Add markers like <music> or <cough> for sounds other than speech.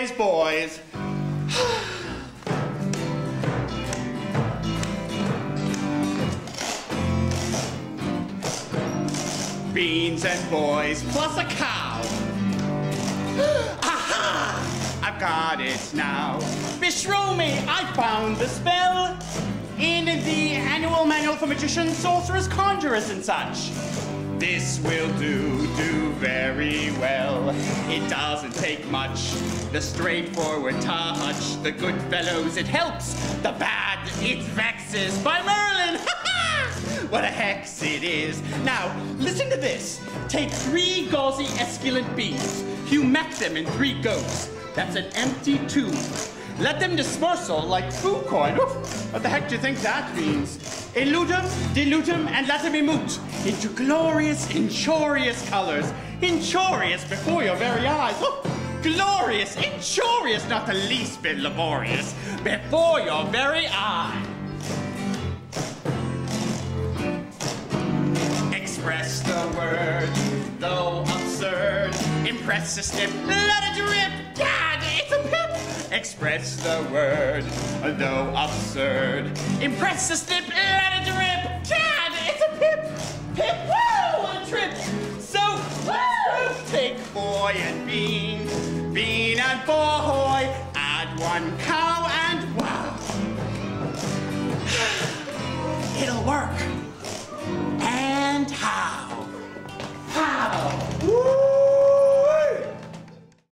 boys, boys. <sighs> Beans and boys plus a cow. <gasps> Aha! I've got it now. Beshrew me, I found the spell in the annual manual for magicians, sorcerers, conjurers, and such. This will do, do very well. It doesn't take much. The straightforward touch, the good fellows, it helps. The bad, it vexes. By Merlin! <laughs> what a hex it is. Now, listen to this. Take three gauzy esculent beans. Humect them in three goats. That's an empty tube. Let them dispersal like food coin. Oof. What the heck do you think that means? Elutum, dilutum, and emote into glorious, inchorious colors. Inchorious before your very eyes. Oof. Glorious, inchorious, not the least bit laborious, before your very eyes. Express the word, though absurd. Impress the snip, let it a pip. Express the word, though absurd. Impress the snip, let it drip. God, it's a pip. Pip, woo, a trip. So, woo, take boy and bean, bean and boy. Add one cow and